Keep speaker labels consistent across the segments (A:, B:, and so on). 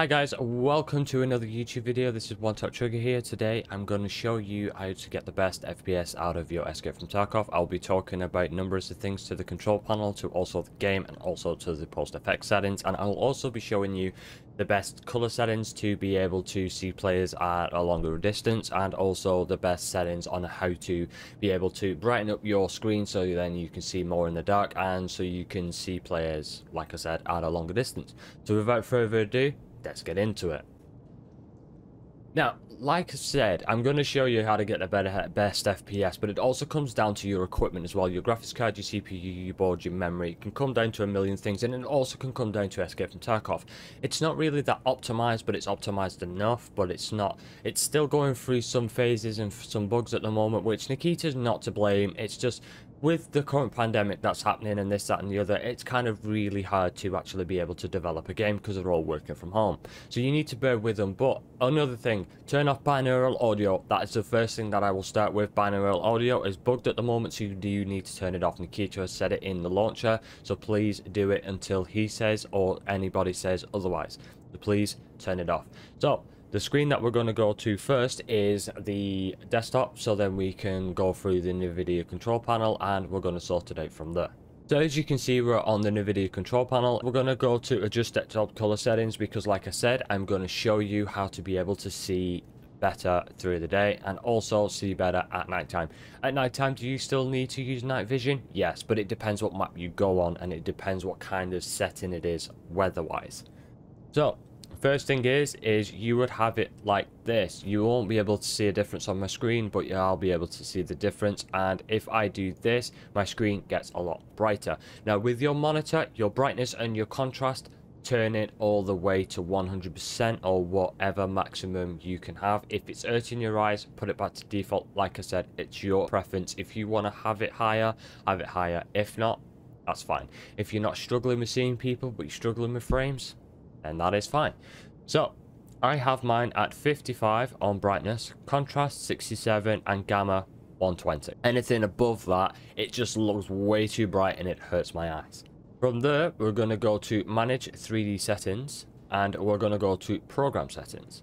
A: Hi guys, welcome to another YouTube video. This is One Tap Trigger here. Today I'm going to show you how to get the best FPS out of your Escape from Tarkov. I'll be talking about numbers of things to the control panel, to also the game, and also to the post effect settings. And I'll also be showing you the best color settings to be able to see players at a longer distance, and also the best settings on how to be able to brighten up your screen so then you can see more in the dark, and so you can see players, like I said, at a longer distance. So without further ado, let's get into it. Now, like I said, I'm going to show you how to get the better, best FPS, but it also comes down to your equipment as well. Your graphics card, your CPU, your board, your memory. It can come down to a million things, and it also can come down to Escape from Tarkov. It's not really that optimized, but it's optimized enough, but it's not. It's still going through some phases and some bugs at the moment, which Nikita's not to blame. It's just with the current pandemic that's happening and this, that and the other, it's kind of really hard to actually be able to develop a game because they're all working from home. So you need to bear with them. But another thing, turn off binaural audio. That is the first thing that I will start with. Binaural audio is bugged at the moment, so you do need to turn it off. Nikita has set it in the launcher, so please do it until he says or anybody says otherwise. So please turn it off. So the screen that we're going to go to first is the desktop, so then we can go through the NVIDIA control panel and we're going to sort it out from there. So as you can see, we're on the NVIDIA control panel. We're going to go to adjust desktop color settings because like I said, I'm going to show you how to be able to see better through the day and also see better at nighttime. At nighttime, do you still need to use night vision? Yes, but it depends what map you go on and it depends what kind of setting it is weather-wise. So First thing is, is you would have it like this. You won't be able to see a difference on my screen, but yeah, I'll be able to see the difference. And if I do this, my screen gets a lot brighter. Now with your monitor, your brightness and your contrast, turn it all the way to 100% or whatever maximum you can have. If it's hurting your eyes, put it back to default. Like I said, it's your preference. If you want to have it higher, have it higher. If not, that's fine. If you're not struggling with seeing people, but you're struggling with frames, and that is fine. So, I have mine at 55 on brightness, contrast 67, and gamma 120. Anything above that, it just looks way too bright and it hurts my eyes. From there, we're going to go to manage 3D settings, and we're going to go to program settings.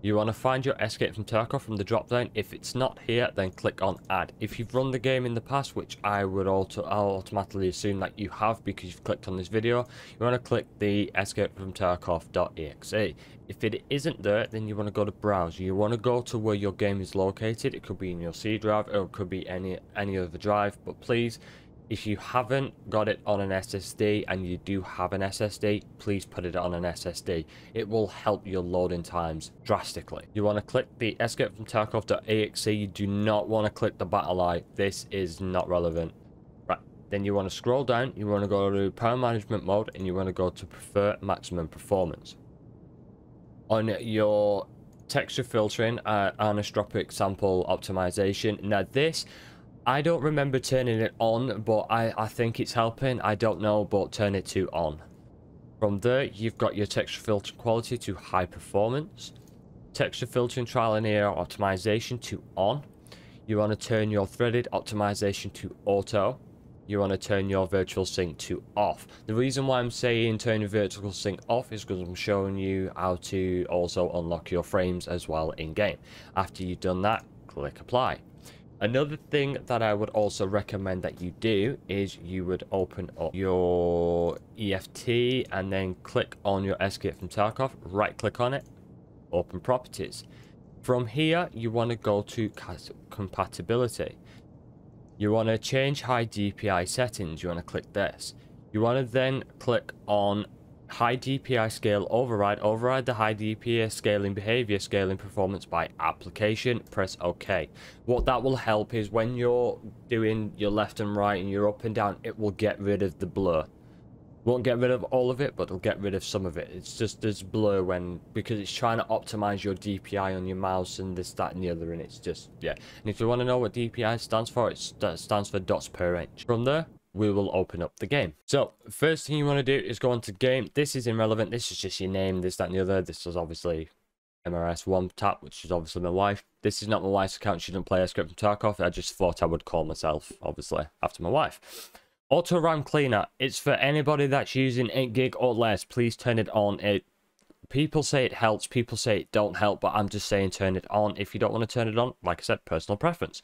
A: You want to find your escape from Tarkov from the drop down. If it's not here, then click on add. If you've run the game in the past, which I would auto I'll automatically assume that you have because you've clicked on this video, you want to click the escape from Tarkov.exe. If it isn't there, then you want to go to browse. You want to go to where your game is located. It could be in your C drive or it could be any any other drive, but please if you haven't got it on an SSD and you do have an SSD, please put it on an SSD. It will help your loading times drastically. You want to click the escape from Tarkov.exe. You do not want to click the BattlEye. This is not relevant. Right. Then you want to scroll down. You want to go to power management mode and you want to go to prefer maximum performance. On your texture filtering, uh, anisotropic sample optimization. Now this I don't remember turning it on, but I, I think it's helping. I don't know, but turn it to on. From there, you've got your texture filter quality to high performance. Texture filtering trilinear optimization to on. You want to turn your threaded optimization to auto. You want to turn your virtual sync to off. The reason why I'm saying turn your virtual sync off is because I'm showing you how to also unlock your frames as well in game. After you've done that, click apply. Another thing that I would also recommend that you do is you would open up your EFT and then click on your Escape from Tarkov, right click on it, open properties. From here, you want to go to compatibility. You want to change high DPI settings. You want to click this. You want to then click on high DPI scale override. Override the high DPI scaling behavior, scaling performance by application. Press OK. What that will help is when you're doing your left and right and you're up and down, it will get rid of the blur. Won't get rid of all of it, but it'll get rid of some of it. It's just this blur when, because it's trying to optimize your DPI on your mouse and this, that, and the other, and it's just, yeah. And if you want to know what DPI stands for, it stands for dots per inch. From there, we will open up the game. So first thing you want to do is go onto game. This is irrelevant. This is just your name, this, that, and the other. This is obviously MRS one tap, which is obviously my wife. This is not my wife's account. She doesn't play Escape from Tarkov. I just thought I would call myself, obviously, after my wife. Auto RAM cleaner. It's for anybody that's using 8 gig or less. Please turn it on. It people say it helps, people say it don't help, but I'm just saying turn it on. If you don't want to turn it on, like I said, personal preference.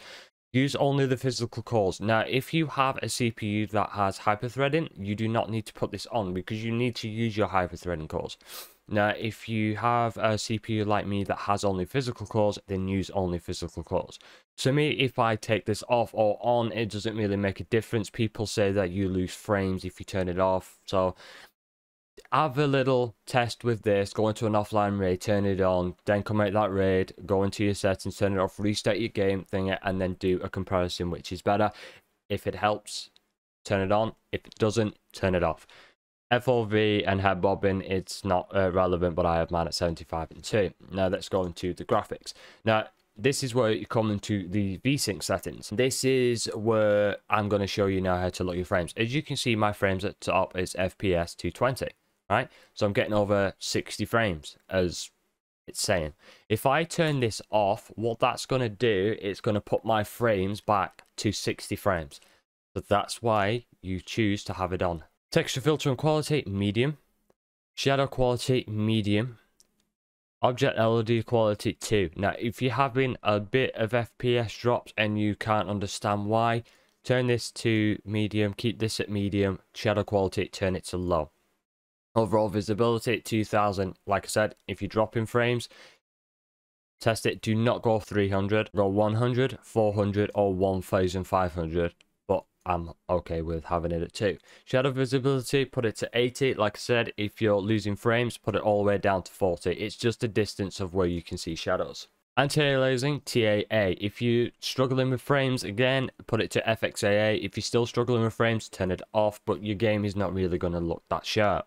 A: Use only the physical cores. Now, if you have a CPU that has hyperthreading, you do not need to put this on because you need to use your hyperthreading cores. Now, if you have a CPU like me that has only physical cores, then use only physical cores. To me, if I take this off or on, it doesn't really make a difference. People say that you lose frames if you turn it off. So have a little test with this, go into an offline raid, turn it on, then come out that raid, go into your settings, turn it off, restart your game thing, and then do a comparison which is better. If it helps, turn it on. If it doesn't, turn it off. FOV and head bobbing, it's not uh, relevant, but I have mine at 75 and 2. Now let's go into the graphics. Now, this is where you come into the VSync settings. This is where I'm going to show you now how to lock your frames. As you can see, my frames at top is FPS 220, right? So I'm getting over 60 frames, as it's saying. If I turn this off, what that's going to do, it's going to put my frames back to 60 frames. So that's why you choose to have it on. Texture filter and quality, medium. Shadow quality, medium. Object LOD quality 2. Now, if you're having a bit of FPS drops and you can't understand why, turn this to medium, keep this at medium, shadow quality, turn it to low. Overall visibility, 2000. Like I said, if you drop in frames, test it. Do not go 300, go 100, 400, or 1500. But I'm okay with having it at 2. Shadow visibility, put it to 80. Like I said, if you're losing frames, put it all the way down to 40. It's just a distance of where you can see shadows. Anti-aliasing, TAA. If you're struggling with frames, again, put it to FXAA. If you're still struggling with frames, turn it off, but your game is not really going to look that sharp.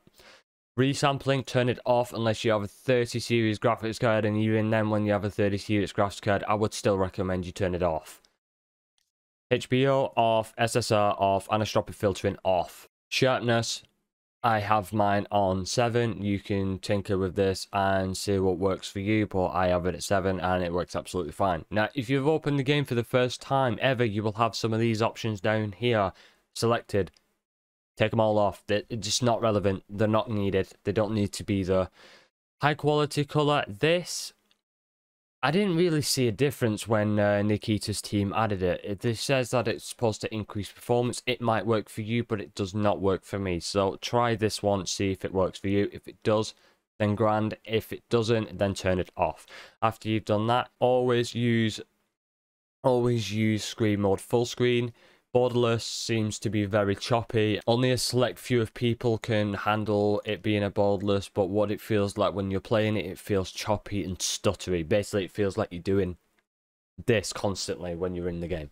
A: Resampling, turn it off unless you have a 30 series graphics card, and even then, when you have a 30 series graphics card, I would still recommend you turn it off. HBAO off, SSR off, anisotropic filtering off. Sharpness, I have mine on 7. You can tinker with this and see what works for you, but I have it at 7 and it works absolutely fine. Now, if you've opened the game for the first time ever, you will have some of these options down here selected. Take them all off. They're just not relevant. They're not needed. They don't need to be there. High quality color. This I didn't really see a difference when uh, Nikita's team added it. It this says that it's supposed to increase performance. It might work for you, but it does not work for me. So try this one, see if it works for you. If it does, then grand. If it doesn't, then turn it off. After you've done that, always use always use screen mode full screen Borderless seems to be very choppy. Only a select few of people can handle it being a borderless, but what it feels like when you're playing it, it feels choppy and stuttery. Basically, it feels like you're doing this constantly when you're in the game.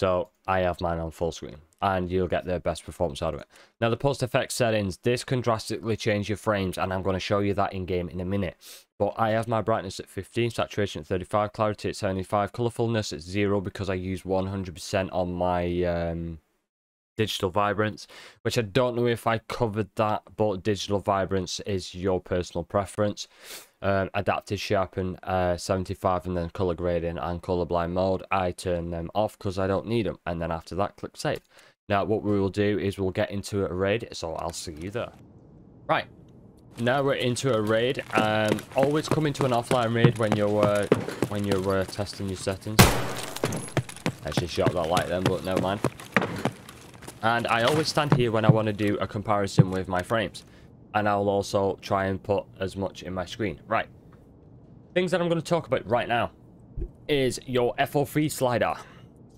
A: So I have mine on full screen and you'll get the best performance out of it. Now the post effects settings, this can drastically change your frames and I'm going to show you that in game in a minute. But I have my brightness at 15, saturation at 35, clarity at 75, colorfulness at 0 because I use 100% on my um, digital vibrance, which I don't know if I covered that, but digital vibrance is your personal preference. Um, adaptive sharpen uh, 75 and then color grading and colorblind mode. I turn them off because I don't need them and then after that click save. Now what we will do is we'll get into a raid. So I'll see you there. Right. Now we're into a raid. Um always come into an offline raid when you're uh, when you're uh, testing your settings. Actually shot that light then but never mind and I always stand here when I want to do a comparison with my frames and I'll also try and put as much in my screen. Right. Things that I'm going to talk about right now is your FOV slider.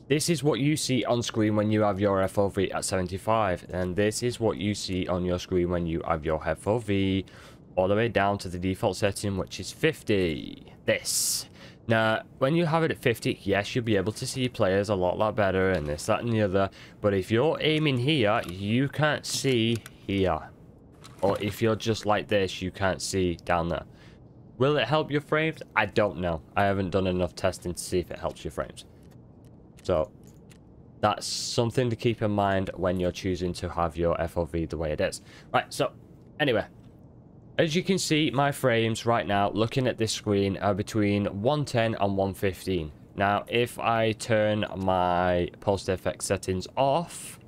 A: This is what you see on screen when you have your FOV at 75. And this is what you see on your screen when you have your FOV all the way down to the default setting, which is 50. This. Now, when you have it at 50, yes, you'll be able to see players a lot, lot better and this, that, and the other. But if you're aiming here, you can't see here. Or if you're just like this, you can't see down there. Will it help your frames? I don't know. I haven't done enough testing to see if it helps your frames. So, that's something to keep in mind when you're choosing to have your FOV the way it is. Right, so, anyway. As you can see, my frames right now, looking at this screen, are between 110 and 115. Now, if I turn my post FX settings off,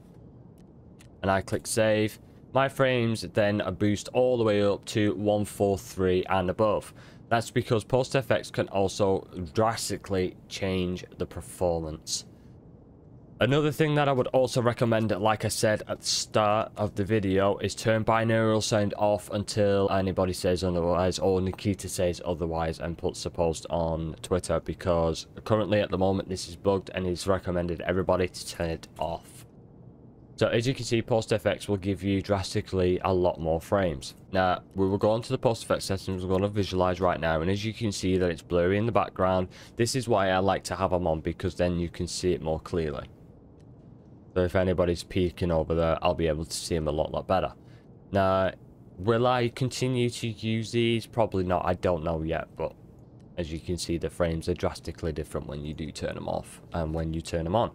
A: and I click save, My frames then boost all the way up to 143 and above. That's because PostFX can also drastically change the performance. Another thing that I would also recommend, like I said at the start of the video, is turn binaural sound off until anybody says otherwise or Nikita says otherwise and puts a post on Twitter because currently at the moment this is bugged and it's recommended everybody to turn it off. So as you can see, PostFX will give you drastically a lot more frames. Now, we will go on to the PostFX settings, we're going to visualize right now, and as you can see that it's blurry in the background, this is why I like to have them on, because then you can see it more clearly. So if anybody's peeking over there, I'll be able to see them a lot, lot better. Now, will I continue to use these? Probably not. I don't know yet, but as you can see, the frames are drastically different when you do turn them off and when you turn them on.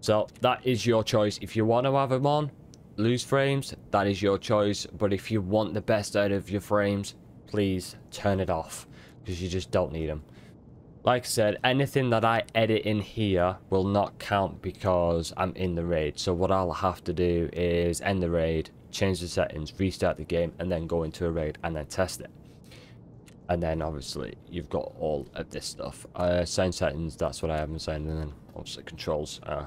A: So that is your choice. If you want to have them on, lose frames, that is your choice. But if you want the best out of your frames, please turn it off because you just don't need them. Like I said, anything that I edit in here will not count because I'm in the raid. So what I'll have to do is end the raid, change the settings, restart the game, and then go into a raid and then test it. And then obviously you've got all of this stuff. Uh, sound settings, that's what I haven't signed, and then obviously controls. Uh,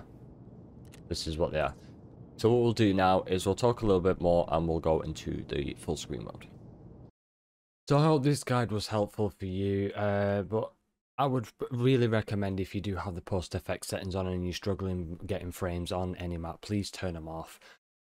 A: this is what they are. So what we'll do now is we'll talk a little bit more and we'll go into the full screen mode. So I hope this guide was helpful for you, uh, but I would really recommend if you do have the PostFX settings on and you're struggling getting frames on any map, please turn them off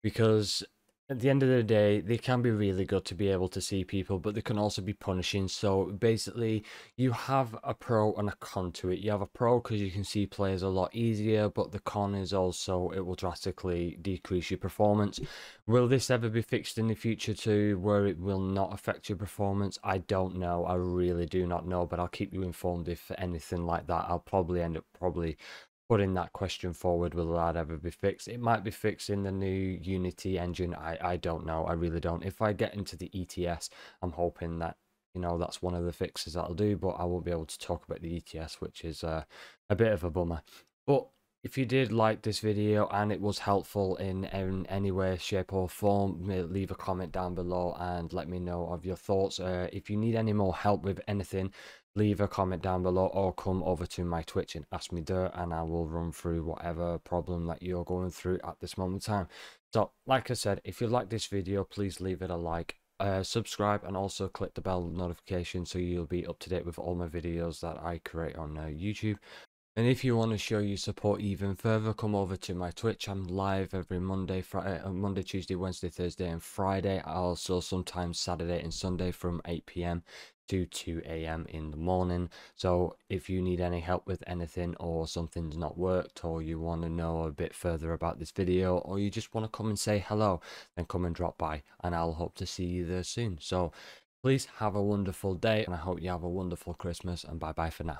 A: because at the end of the day, they can be really good to be able to see people, but they can also be punishing. So basically, you have a pro and a con to it. You have a pro because you can see players a lot easier, but the con is also it will drastically decrease your performance. Will this ever be fixed in the future to where it will not affect your performance? I don't know. I really do not know, but I'll keep you informed if anything like that. I'll probably end up probably putting that question forward will that ever be fixed? It might be fixed in the new unity engine i i don't know i really don't. If i get into the ets i'm hoping that you know that's one of the fixes that'll do but i won't be able to talk about the ets which is uh, a bit of a bummer. But if you did like this video and it was helpful in, in any way shape or form leave a comment down below and let me know of your thoughts. Uh, if you need any more help with anything leave a comment down below or come over to my Twitch and ask me there and I will run through whatever problem that you're going through at this moment in time. So, like I said, if you like this video, please leave it a like, uh, subscribe and also click the bell notification so you'll be up to date with all my videos that I create on uh, YouTube. And if you want to show your support even further, come over to my Twitch. I'm live every Monday, Friday, uh, Monday, Tuesday, Wednesday, Thursday, and Friday. Also, sometimes Saturday and Sunday from 8 p.m to 2 a.m. in the morning. So if you need any help with anything or something's not worked or you want to know a bit further about this video or you just want to come and say hello, then come and drop by and I'll hope to see you there soon. So please have a wonderful day and I hope you have a wonderful Christmas and bye bye for now.